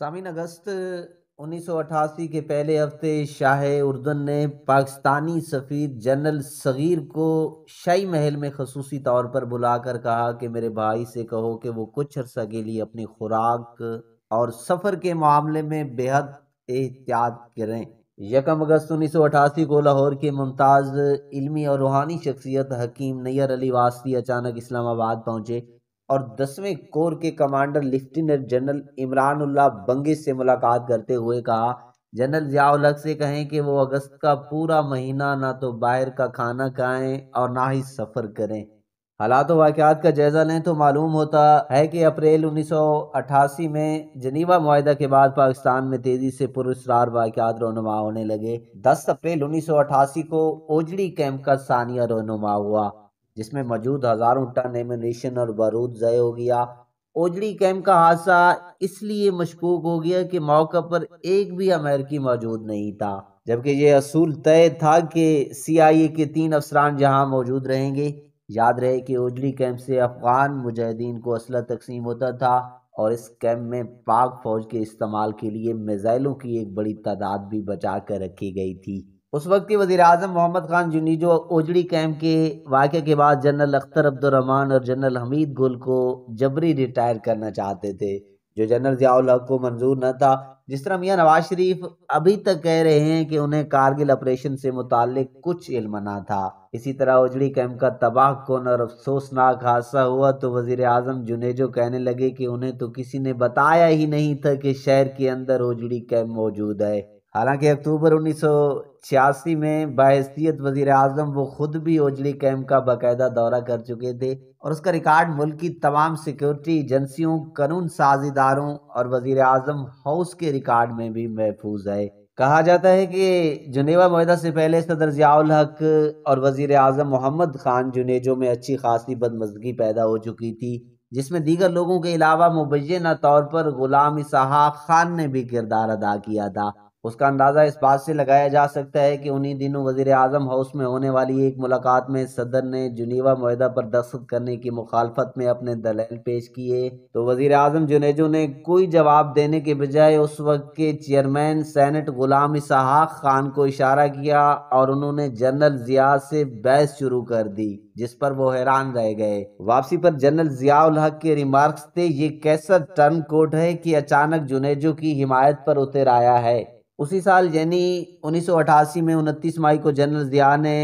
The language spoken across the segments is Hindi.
सामिन, अगस्त 1988 के पहले हफ़्ते शाह उर्दन ने पाकिस्तानी सफ़ीर जनरल सग़ीर को शाही महल में खसूसी तौर पर बुलाकर कहा कि मेरे भाई से कहो कि वो कुछ अर्सा के लिए अपनी खुराक और सफ़र के मामले में बेहद एहतियात करें। यकम अगस्त उन्नीस सौ अठासी को लाहौर के मुमताज़ इल्मी और रूहानी शख्सियत हकीम नैयर अली वास्ती अचानक इस्लामाबाद पहुँचे। और दसवें कोर के commander lieutenant general Imran Ullah बंगे से मुलाकात करते हुए कहा, जनरल जियाउल से कहें कि वो अगस्त का पूरा महीना ना तो बाहर का खाना खाएँ और ना ही सफ़र करें। हालात वाक़ात का जायज़ा लें तो मालूम होता है कि अप्रैल 1988 में जनीवा माहा के बाद पाकिस्तान में तेज़ी से पुरस्कार वाक़ात रोनुमा होने लगे। 10 अप्रैल 1988 को ओजड़ी कैंप का सानिया रोनुमा हुआ। जिसमें मौजूद हज़ारों टन एमिनेशन और बारूद ज़य हो गया। ओजड़ी कैंप का हादसा इसलिए मशकूक हो गया कि मौका पर एक भी अमेरिकी मौजूद नहीं था। जबकि ये असूल तय था कि सी आई ए के तीन अफसरान जहाँ मौजूद रहेंगे। याद रहे कि ओजड़ी कैंप से अफगान मुजाहिदीन को असला तकसीम होता था और इस कैंप में पाक फौज के इस्तेमाल के लिए मिज़ाइलों की एक बड़ी तादाद भी बचा कर रखी गई थी। उस वक्त के वजी अजम मोहम्मद खान जुनीजो ओजड़ी कैंप के वाक़े के बाद जनरल अख्तर अब्दुलरहमान और जनरल हमीद गुल को जबरी रिटायर करना चाहते थे, जो जनरल जियाउल हक को मंजूर न था, जिस तरह मियाँ नवाज़ शरीफ अभी तक कह रहे हैं कि उन्हें कारगिल ऑपरेशन से मुतालिक कुछ इल्म ना था। इसी तरह उजड़ी कैंप का तबाह कौन और अफसोसनाक हादसा हुआ तो वज़ीर आज़म जुनेजो कहने लगे कि उन्हें तो किसी ने बताया ही नहीं था कि शहर के अंदर उजड़ी कैंप मौजूद है। हालाँकि अक्टूबर उन्नीस सौ छियासी में बाहसीत वज़ीर अजम वो खुद भी ओजली कैम्प का बाकायदा दौरा कर चुके थे और उसका रिकॉर्ड मुल्क की तमाम सिक्योरिटी एजेंसियों, कानून साझेदारों और वज़ीर अजम हाउस के रिकॉर्ड में भी महफूज है। कहा जाता है कि जुनेवा माहा से पहले सदर जियाउल हक और वज़ीर अजम मोहम्मद खान जुनेजो में अच्छी खासी बदमजगी पैदा हो चुकी थी, जिसमें दीगर लोगों के अलावा मुबैना तौर पर गुलाम इसहाक खान ने भी किरदार अदा किया था। उसका अंदाज़ा इस बात से लगाया जा सकता है कि उन्हीं दिनों वज़ीर अजम हाउस में होने वाली एक मुलाकात में सदर ने जुनीवा माहा पर दस्तखत करने की मुखालफत में अपने दलील पेश किए। तो वज़ीर अजम जुनेजो ने कोई जवाब देने के बजाय उस वक्त के चेयरमैन सैनट गुलाम इसहाक खान को इशारा किया और उन्होंने जनरल जिया से बहस शुरू कर दी, जिस पर वो हैरान रह गए। वापसी पर जनरल जियाउल हक के रिमार्क्स थे, ये कैसा टर्न कोट है कि अचानक जुनेजो की हिमायत पर उतर आया है? उसी साल यानी उन्नीस सौ अठासी में उनतीस मई को जनरल जिया ने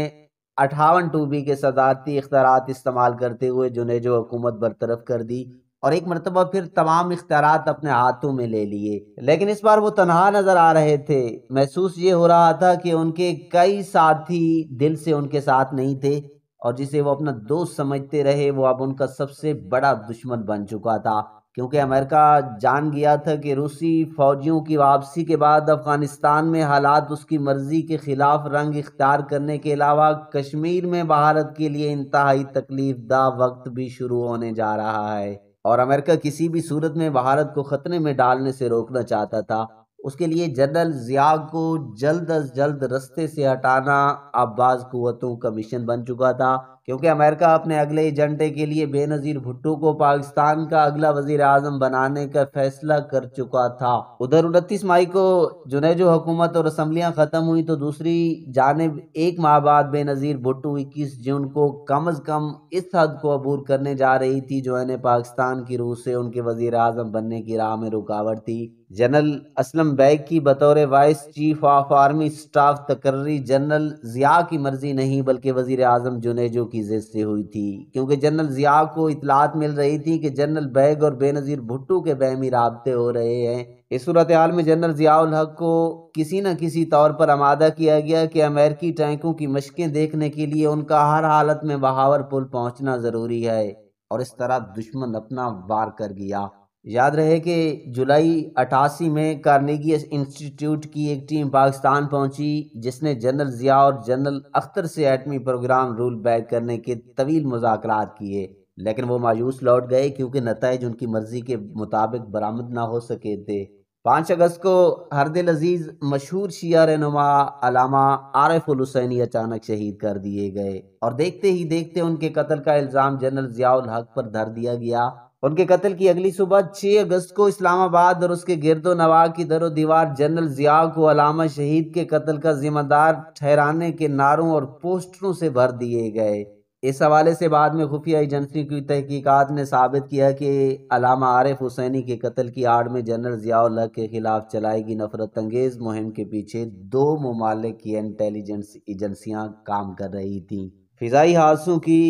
अठावन टू बी के सदारती इख्तार इस्तेमाल करते हुए जुनेजो हुकूमत बरतरफ कर दी और एक मरतबा फिर तमाम इख्तार अपने हाथों में ले लिए। लेकिन इस बार वो तनहा नज़र आ रहे थे। महसूस ये हो रहा था कि उनके कई साथी दिल से उनके साथ नहीं थे और जिसे वो अपना दोस्त समझते रहे, वो अब उनका सबसे बड़ा दुश्मन बन चुका था। क्योंकि अमेरिका जान गया था कि रूसी फौजियों की वापसी के बाद अफ़गानिस्तान में हालात उसकी मर्ज़ी के ख़िलाफ़ रंग इख्तियार करने के अलावा कश्मीर में भारत के लिए इंतहाई तकलीफ़ दा वक्त भी शुरू होने जा रहा है। और अमेरिका किसी भी सूरत में भारत को ख़तरे में डालने से रोकना चाहता था। उसके लिए जनरल जिया को जल्द अज जल्द रस्ते से हटाना अब्बास कुतों का मिशन बन चुका था, क्योंकि अमेरिका अपने अगले एजेंडे के लिए बेनज़ीर भुट्टो को पाकिस्तान का अगला वज़ीर आज़म बनाने का फैसला कर चुका था। उधर उनतीस मई को जुनेजो हुकूमत और असम्बलियाँ ख़त्म हुई तो दूसरी जानब एक माह बाद बेनज़ीर भुट्टो इक्कीस जून को कम अज़ कम इस हद को अबूर करने जा रही थी, जो इन्हें पाकिस्तान की रूह से उनके वज़ीर आज़म बनने की राह में रुकावट थी। जनरल असलम बैग की बतौर vice chief of army staff तकर्री general Zia की मर्ज़ी नहीं, बल्कि वज़ीर अजम जुनेजो की जिद से हुई थी। क्योंकि जनरल जिया को इतलात मिल रही थी कि जनरल बैग और बेनज़ीर भुट्टो के बहमी रबते हो रहे हैं। इस सूरत हाल में जनरल जियाउल हक को किसी न किसी तौर पर आमादा किया गया कि अमेरिकी टैंकों की मशकें देखने के लिए उनका हर हालत में बहावर पुल पहुँचना ज़रूरी है और इस तरह दुश्मन अपना वार कर गया। याद रहे कि जुलाई अठासी में कार्नेगी इंस्टीट्यूट की एक टीम पाकिस्तान पहुँची, जिसने जनरल ज़िया और जनरल अख्तर से एटमी प्रोग्राम रूल बैक करने के तवील मुजाकर किए। लेकिन वो मायूस लौट गए क्योंकि नतज उनकी मर्ज़ी के मुताबिक बरामद ना हो सके थे। पाँच अगस्त को हरदिल अज़ीज़ मशहूर शिया रहनुमा अलामा आरफ हुसैनी अचानक शहीद कर दिए गए। और देखते ही देखते उनके कत्ल का इल्ज़ाम जनरल ज़ियाउल हक पर धर दिया गया। उनके कत्ल की अगली सुबह 6 अगस्त को इस्लामाबाद और उसके गिरदो नवा की दरो दीवार जनरल जिया को अलामा शहीद के कत्ल का जिम्मेदार ठहराने के नारों और पोस्टरों से भर दिए गए। इस हवाले से बाद में खुफिया एजेंसी की तहकीकात ने साबित किया कि अलामा आरिफ हुसैनी के कत्ल की आड़ में जनरल ज़ियाउल्ला के खिलाफ चलाई गई नफरत अंगेज़। मुहिम के पीछे दो ममालिक की इंटेलिजेंस एजेंसियाँ काम कर रही थीं। फ़िज़ाई हादसों की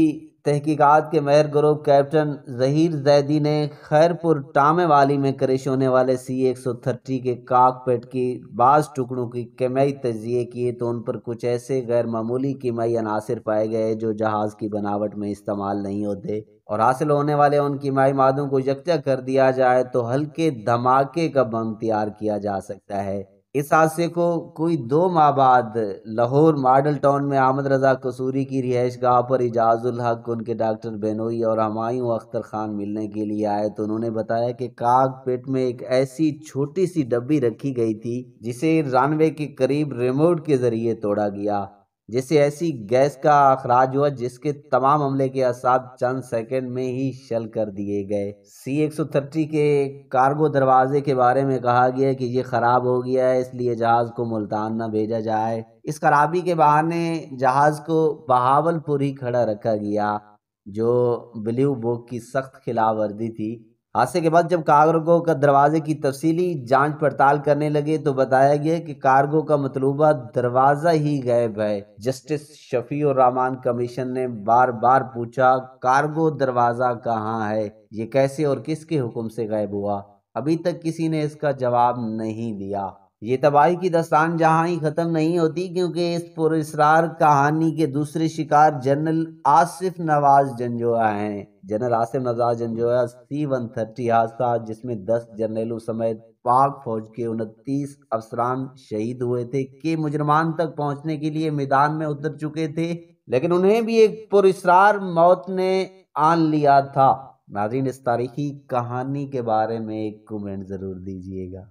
तहकीकात के महर ग्रुप कैप्टन जहीर जैदी ने खैरपुर टामे वाली में करिश होने वाले सी एक सौ थर्टी के काकपेट की बाज़ टुकड़ों की केमई तजिए किए तो उन पर कुछ ऐसे गैर मामूली कीमई अनासर पाए गए जो जहाज़ की बनावट में इस्तेमाल नहीं होते। और हासिल होने वाले उन कीमाई मादों को यकजा कर दिया जाए तो हल्के धमाके का बम तैयार किया जा सकता है। इस हादसे को कोई दो माह बाद लाहौर मॉडल टाउन में आमद रजा कसूरी की रिहाइश गाह पर इजाजुल हक उनके डॉक्टर बेनोई और हमायूं अख्तर खान मिलने के लिए आए तो उन्होंने बताया कि काग पेट में एक ऐसी छोटी सी डब्बी रखी गई थी, जिसे रानवे के करीब रिमोट के ज़रिए तोड़ा गया। जिससे ऐसी गैस का अखराज हुआ जिसके तमाम हमले के असाब चंद सेकंड में ही शल कर दिए गए। सी एक सौ थर्टी के कार्गो दरवाजे के बारे में कहा गया कि ये ख़राब हो गया है, इसलिए जहाज़ को मुल्तान न भेजा जाए। इस खराबी के बहाने जहाज़ को बहावलपुर ही खड़ा रखा गया, जो ब्लू बुक की सख्त खिलाफ वर्दी थी। हादसे के बाद जब कार्गो का दरवाजे की तफसीली जाँच पड़ताल करने लगे तो बताया गया कि कार्गो का मतलूबा दरवाज़ा ही गायब है। जस्टिस शफी और रहमान कमीशन ने बार बार पूछा, कार्गो दरवाज़ा कहाँ है? ये कैसे और किसके हुक्म से गायब हुआ? अभी तक किसी ने इसका जवाब नहीं दिया। ये तबाही की दस्तान जहाँ ही ख़त्म नहीं होती, क्योंकि इस पुरस्रार कहानी के दूसरे शिकार जनरल आसिफ नवाज़ जंजोआ हैं। General Asif Nawaz Janjua C one thirty हादसा, जिसमें दस जनरलों समेत पाक फौज के उनतीस अफसरान शहीद हुए थे। के मुजरमान तक पहुँचने के लिए मैदान में उतर चुके थे, लेकिन उन्हें भी एक पुरस्रार मौत ने आन लिया था। नाजिन इस तारीखी कहानी के बारे में एक कमेंट ज़रूर दीजिएगा।